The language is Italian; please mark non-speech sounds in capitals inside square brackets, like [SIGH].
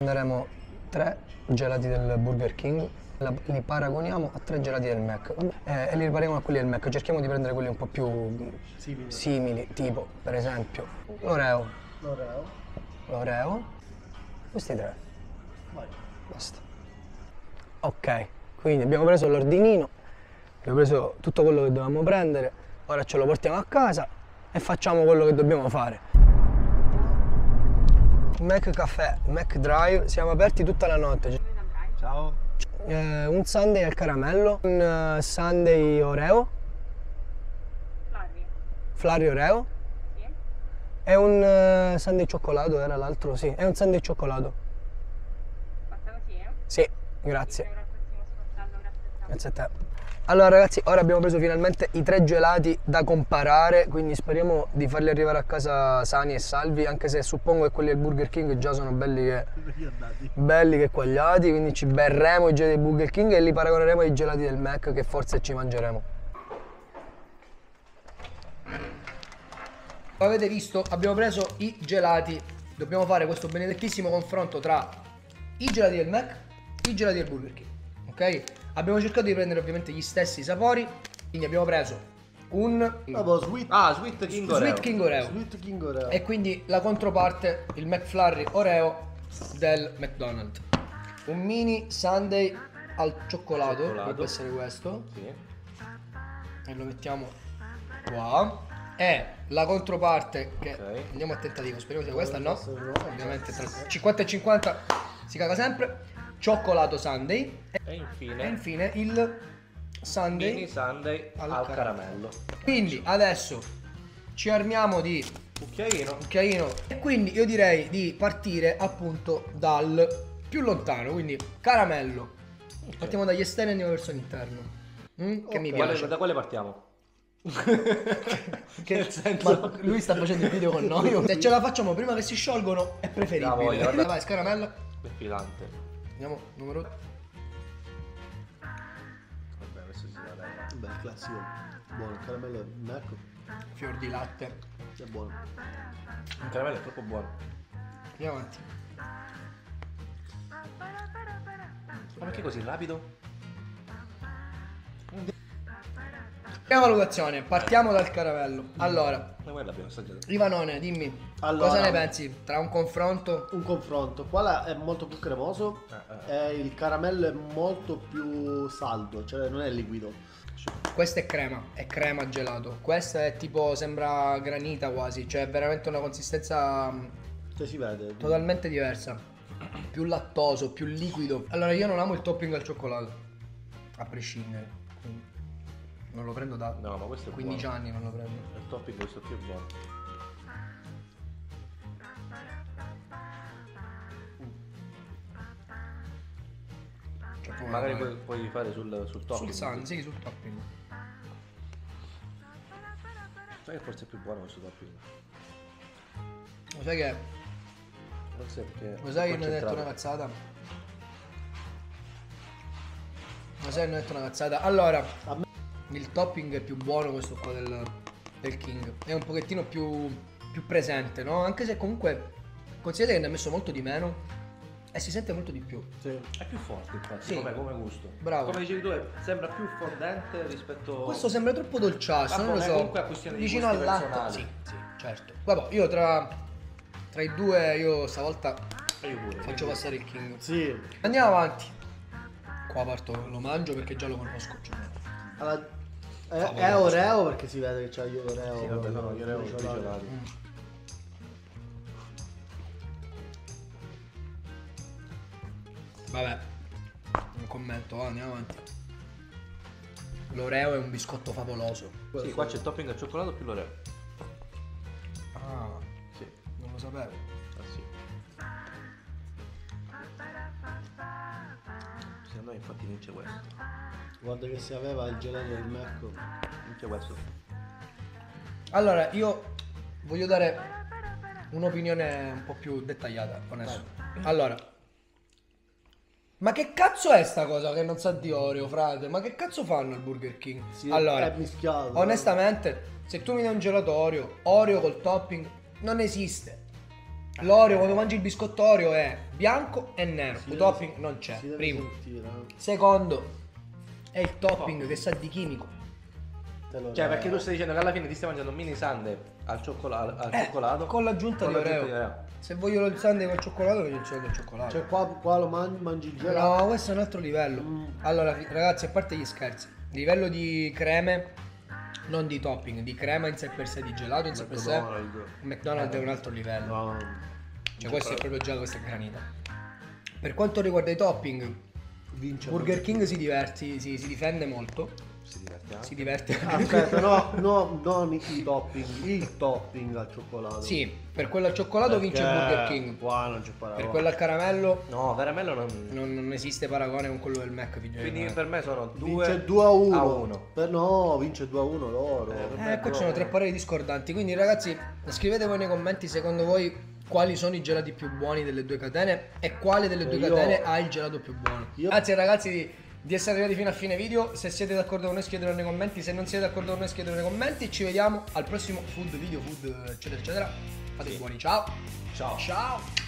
Prenderemo tre gelati del Burger King, li paragoniamo a tre gelati del Mac eh, e li ripariamo a quelli del Mac. Cerchiamo di prendere quelli un po' più Simili. simili, tipo per esempio l'Oreo, L'Oreo. l'Oreo, questi tre, Vai. basta. Ok, quindi abbiamo preso l'ordinino, abbiamo preso tutto quello che dovevamo prendere, ora ce lo portiamo a casa e facciamo quello che dobbiamo fare. Mac Caffè, Mac Drive, siamo aperti tutta la notte. Ciao. Eh, un sundae al caramello, un eh, sundae Oreo, Flavio. Flari Oreo Sì. e un eh, sundae cioccolato era l'altro, sì, è un sundae cioccolato. Basta così, eh? Sì, grazie. Prego al prossimo sportello, grazie tanto. Grazie a te. Allora ragazzi, ora abbiamo preso finalmente i tre gelati da comparare, quindi speriamo di farli arrivare a casa sani e salvi, anche se suppongo che quelli del Burger King già sono belli che, belli che quagliati, quindi ci berremo i gelati del Burger King e li paragoneremo ai gelati del Mac che forse ci mangeremo. Come avete visto abbiamo preso i gelati, dobbiamo fare questo benedettissimo confronto tra i gelati del Mac e i gelati del Burger King, ok? Abbiamo cercato di prendere ovviamente gli stessi sapori, quindi abbiamo preso un Dopo Sweet. Ah, Sweet King Oreo. Sweet King Oreo Sweet King Oreo. e quindi la controparte, il McFlurry Oreo del McDonald's. Un mini sundae al cioccolato, Cioccolato. dovrebbe essere questo, Sì. e lo mettiamo qua. E la controparte, che Ok. andiamo a tentativo, speriamo sia questa, no, Ovviamente tra 50 e 50 si caga sempre. Cioccolato sundae e, infine, e infine il sundae. mini sundae al al, caramello. caramello. Quindi adesso ci armiamo di Cucchiaino. cucchiaino e quindi io direi di partire appunto dal più lontano, quindi caramello. Partiamo dagli esterni e andiamo verso l'interno. Mm? Che mi Quale- piace. da quale partiamo? [LAUGHS] Che- senso- lui sta facendo il video con noi. [LAUGHS] Se ce la facciamo prima che si sciolgono è preferibile. La voglio, guarda. Vai, scaramello. Defilante. Andiamo, numero Vabbè, questo si va bene. Beh, il classico. Buono. Il caramello Mac. fior di latte. È buono. Il caramello è troppo buono. Andiamo avanti. Ma perché così rapido? Prima valutazione, partiamo dal caramello. Allora, quella l'abbiamo assaggiata. Ivanone, dimmi, Allora- cosa ne pensi tra un confronto? Un confronto. Qua è molto più cremoso. Eh, E il caramello è molto più saldo. Cioè non è liquido. Questa è crema, è crema gelato. Questa è tipo, sembra granita quasi, cioè è veramente una consistenza mm, Cioè si vede. totalmente diversa. Più lattoso, più liquido. Allora io non amo il topping al cioccolato, a prescindere. Quindi Non lo prendo da No, ma questo è 15 buono. anni, non lo prendo. Il topping questo qui è buono. Cioè, proprio Magari puoi, puoi fare sul, sul topping. sul sun, sì, sul topping. Sai che forse è più buono questo topping? Lo sai che, Forse perché. lo sai che non hai detto una cazzata? Lo sai che non hai detto una cazzata? Allora, A me- il topping è più buono questo qua del, del King. È un pochettino più, più presente, no? Anche se comunque considerate che ne ha messo molto di meno e si sente molto di più. Sì. È più forte infatti, Sì. come, come gusto. Bravo. Come dicevi tu, sembra più fondente rispetto. Questo sembra troppo dolciastro, Ma non lo è so. comunque a questione di Vicino al latte. Sì, sì, certo. Vabbè, io tra, tra i due, io stavolta E io pure. faccio passare il King. Sì. Andiamo avanti. Qua parto, lo mangio perché già lo conosco. Cioè. Allora, è, è Oreo perché si vede che c'ha gli Oreo. Sì, vabbè, no, io ero briciolati. Mm. Vabbè, un commento, va, andiamo avanti. L'Oreo è un biscotto favoloso. Sì, qua c'è il topping al cioccolato più l'oreo. Ah, Sì. non lo sapevo. Ah sì. Secondo me infatti vince questo. Guarda che se aveva il gelato del Mac. Vince questo. Allora, io voglio dare un'opinione un po' più dettagliata, onesto. Allora, ma che cazzo è sta cosa che non sa di Oreo, frate? Ma che cazzo fanno al Burger King? Sì, allora, è mischiato. onestamente, se tu mi dai un gelato Oreo, Oreo col topping, non esiste. L'Oreo, quando mangi il biscotto Oreo è bianco e nero. Si il deve- topping non c'è. si Primo. sentire, eh. Secondo, è il topping che sa di chimico. Lo Cioè, perché tu stai dicendo che alla fine ti stai mangiando un mini sundae al, cioccolato, al Eh, cioccolato con l'aggiunta con di Oreo. Se voglio il sundae col cioccolato, voglio il sundae cioccolato. Cioè, qua, qua lo mangi, mangi il gelato. No, questo è un altro livello. Mm. Allora, ragazzi, a parte gli scherzi, livello di creme, non di topping, di crema in sé per sé, di gelato in sé per sé. McDonald's. McDonald's è un altro livello. No. Cioè, questo è proprio gelato, questa è granita. Per quanto riguarda i topping, Vince. Burger King si diverte, si, si difende molto. Si diverte anche. Si diverte. Aspetta, no, [LAUGHS] no, non i topping, il topping al cioccolato. sì, per quello al cioccolato vince il Perché Burger King. Qua non c'è paragone. Per quello al caramello No, caramello non... non, non esiste paragone con quello del Mac. Quindi per me sono due Vince 2 a 1. a uno. Per, no, vince 2 a 1 loro. Eh, Eh, qua ci sono tre pareri discordanti. Quindi, ragazzi, scrivete voi nei commenti secondo voi quali sono i gelati più buoni delle due catene e quale delle due Io- catene ha il gelato più buono. Io- Grazie, ragazzi, di, di essere arrivati fino a fine video. Se siete d'accordo con noi, scrivetelo nei commenti. Se non siete d'accordo con noi, scrivetelo nei commenti. Ci vediamo al prossimo food video, food, eccetera, eccetera. Fate i buoni. Ciao. Ciao. Ciao.